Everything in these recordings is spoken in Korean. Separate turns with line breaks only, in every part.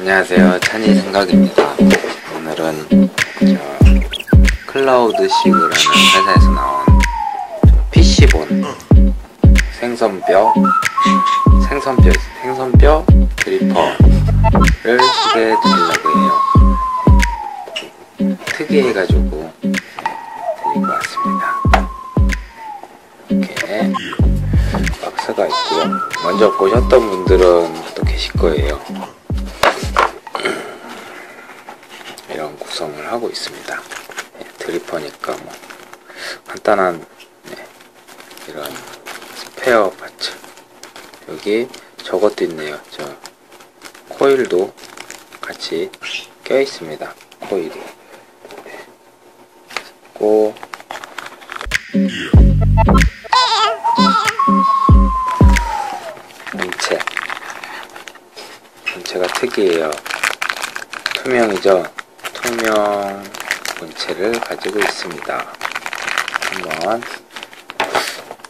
안녕하세요. 찬이 생각입니다. 오늘은 저 클라우드 시그라는 회사에서 나온 PC본 생선뼈 생선뼈 생선뼈 드리퍼를 소개해 드리려고 해요. 특이해가지고 드리고 왔습니다. 이렇게 박스가 있고요. 먼저 보셨던 분들은 또 계실 거예요. 있습니다. 예, 드리퍼니까 뭐 간단한 네, 이런 스페어 파츠 여기 저것도 있네요. 저 코일도 같이 껴 있습니다. 코일이 네. 있고 본체 본체가 특이해요. 투명이죠. 투명 본체를 가지고 있습니다. 한번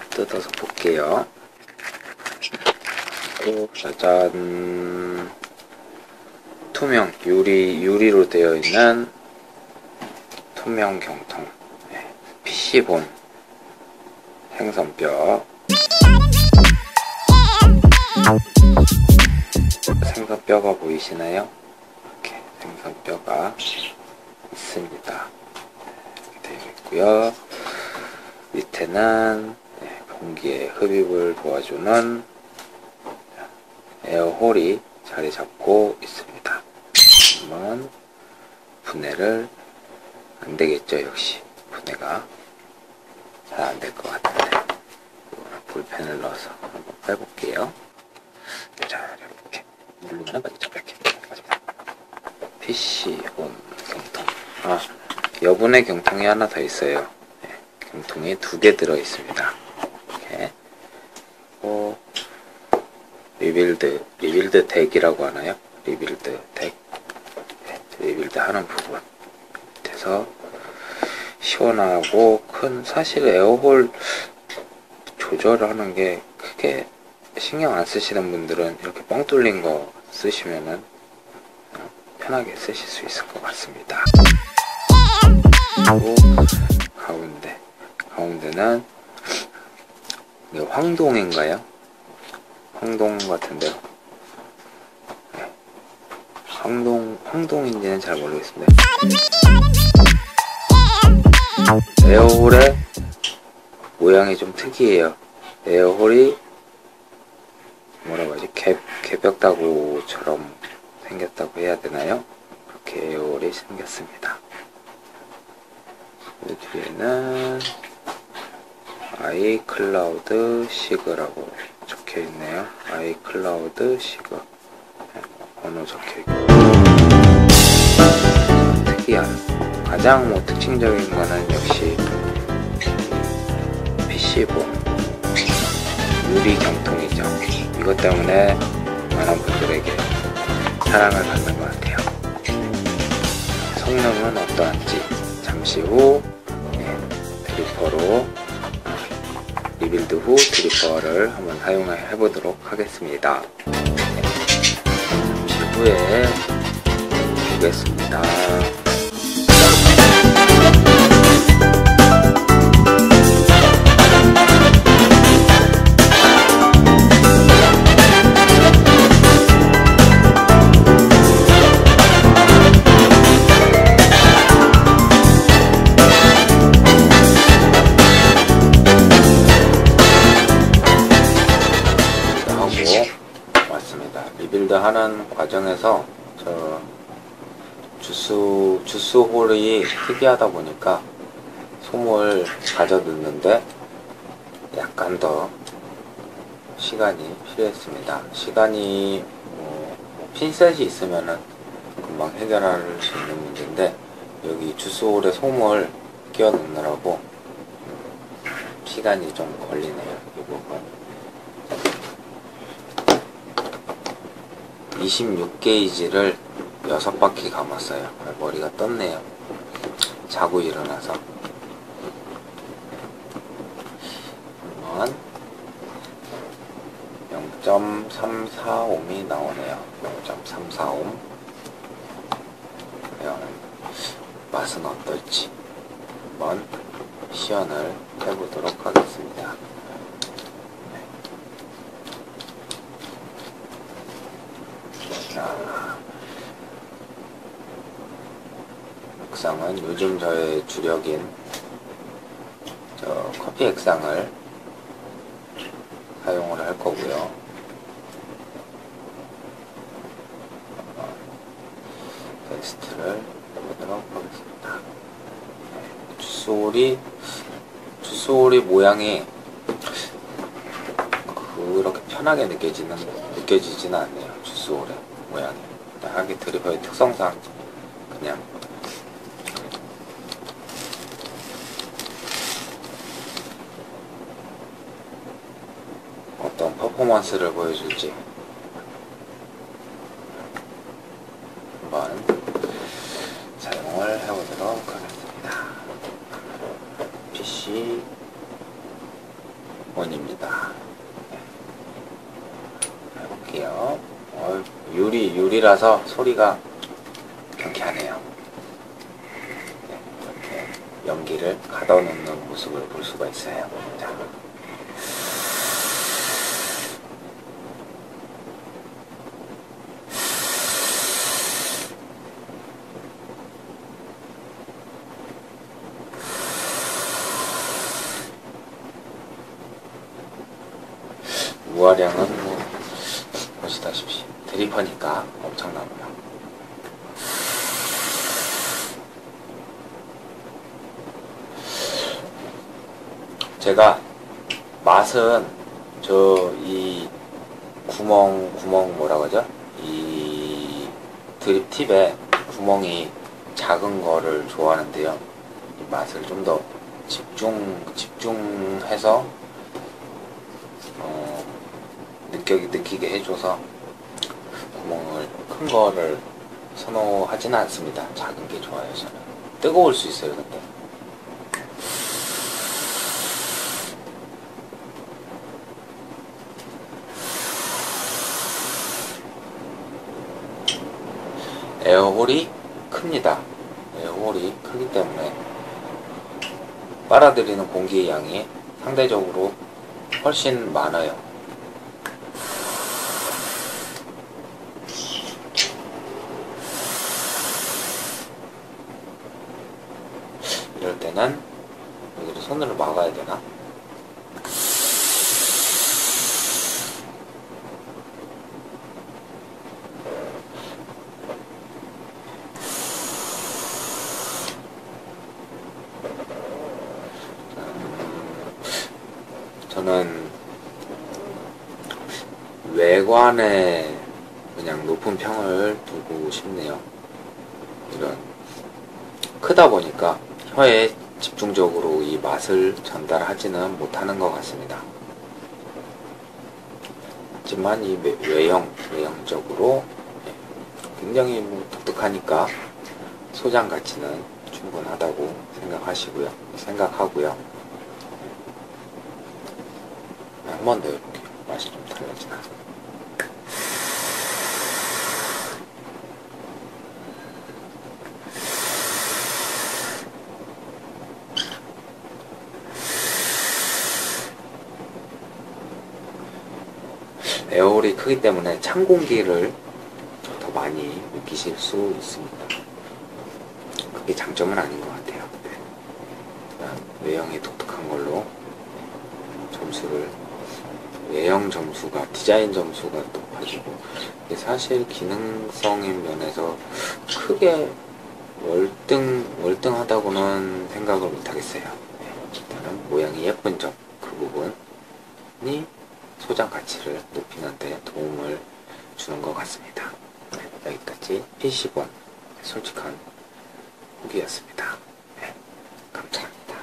뜯어서 볼게요. 오, 짜잔. 투명 유리 유리로 되어 있는 투명 경통 네, PC본 생선뼈 생선뼈가 보이시나요? 생선뼈가 있습니다. 되어 있고요. 밑에는 네, 공기의 흡입을 도와주는 에어홀이 자리 잡고 있습니다. 한번 분해를 안 되겠죠, 역시 분해가 잘 안 될 것 같은데 볼펜을 넣어서 한번 빼볼게요. 자, 이렇게 누르면 이렇게. PC 온 경통. 아, 여분의 경통이 하나 더 있어요. 네, 경통이 두 개 들어 있습니다. 이렇게. 어, rebuild, rebuild deck이라고 하나요? rebuild deck. 네, rebuild 하는 부분. 밑에서 시원하고 큰, 사실 air hole 조절하는 게 크게 신경 안 쓰시는 분들은 이렇게 뻥 뚫린 거 쓰시면은 어, 편하게 쓰실 수 있을 것 같습니다. 그리고 가운데, 가운데는 이게 황동인가요? 황동 같은데요. 네. 황동, 황동인지는 잘 모르겠습니다. 에어홀의 모양이 좀 특이해요. 에어홀이 뭐라고 하지? 개, 개벽다구처럼 생겼다고 해야 되나요? 그렇게 에어홀이 생겼습니다. 이 뒤에는 아이클라우드 시그라고 적혀 있네요. 아이클라우드 시그 네, 번호 적혀 있고 특이한 가장 뭐 특징적인 거는 역시 PC본 유리 경통이죠. 이것 때문에 많은 분들에게 사랑을 받는 것 같아요. 성능은 어떠한지 잠시 후 네, dripper로 rebuild 후 dripper를 한번 사용해 보도록 하겠습니다. 네, 잠시 후에 보겠습니다. 과정에서 저 주스 주스 홀이 특이하다 보니까 솜을 가져 넣는데 약간 더 시간이 필요했습니다. 시간이 뭐 핀셋이 있으면은 금방 해결할 수 있는 문제인데 여기 주스 홀에 솜을 끼워 넣느라고 시간이 좀 걸리네요. 이 부분. 26게이지를 6바퀴 감았어요. 머리가 떴네요. 자고 일어나서. 한번 0.345이 나오네요. 0.345 과연 맛은 어떨지 한번 시연을 해보도록 하겠습니다. 자, 액상은 요즘 저의 주력인 저 커피 액상을 사용을 할 거고요. 테스트를 해보도록 하겠습니다. 주소리, 주소리 모양이 그렇게 편하게 느껴지는, 느껴지지는 않네요. 주소리 모양이. 하기 드리퍼의 특성상 그냥 어떤 퍼포먼스를 보여줄지 한번 사용을 해보도록 하겠습니다. PC 원입니다. 해볼게요. 어, 유리, 유리라서 소리가 경쾌하네요. 네, 이렇게 연기를 가둬놓는 모습을 볼 수가 있어요. 자. 우아량은 뭐 보시다시피 드리퍼니까 엄청나고요. 제가 맛은 저 이 구멍 구멍 뭐라 그러죠? 이 드립 팁에 구멍이 작은 거를 좋아하는데요. 이 맛을 좀 더 집중 집중해서 어, 느끼, 느끼게 해줘서 구멍을 큰 거를 선호하지는 않습니다. 작은 게 좋아요, 저는. 뜨거울 수 있어요, 근데. 에어홀이 큽니다. 에어홀이 크기 때문에 빨아들이는 공기의 양이 상대적으로 훨씬 많아요. 이럴 때는 여기를 손으로 막아야 되나? 저는 외관에 그냥 높은 평을 두고 싶네요. 이런 크다 보니까 혀에 집중적으로 이 맛을 전달하지는 못하는 것 같습니다. 하지만 이 외- 외형, 외형적으로 굉장히 뭐 독특하니까 소장 가치는 충분하다고 생각하시고요. 생각하고요. 한 번더 해볼게요. 맛이 좀 달라지나. 에어홀이 크기 때문에 찬 공기를 더 많이 느끼실 수 있습니다. 그게 장점은 아닌 것 같아요. 네. 일단 외형이 독특한 걸로 점수를 외형 점수가 디자인 점수가 높아지고 사실 기능성인 면에서 크게 월등 월등하다고는 생각을 못 하겠어요. 네, 일단은 모양이 예쁜 점 그 부분이 소장 가치를 높이는 데 도움을 주는 것 같습니다. 네, 여기까지 PC본 솔직한 후기였습니다. 네, 감사합니다.